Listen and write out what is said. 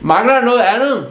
Mangler der noget andet?